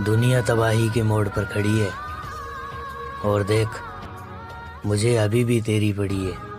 दुनिया तबाही के मोड़ पर खड़ी है। और देख, मुझे अभी भी तेरी पड़ी है।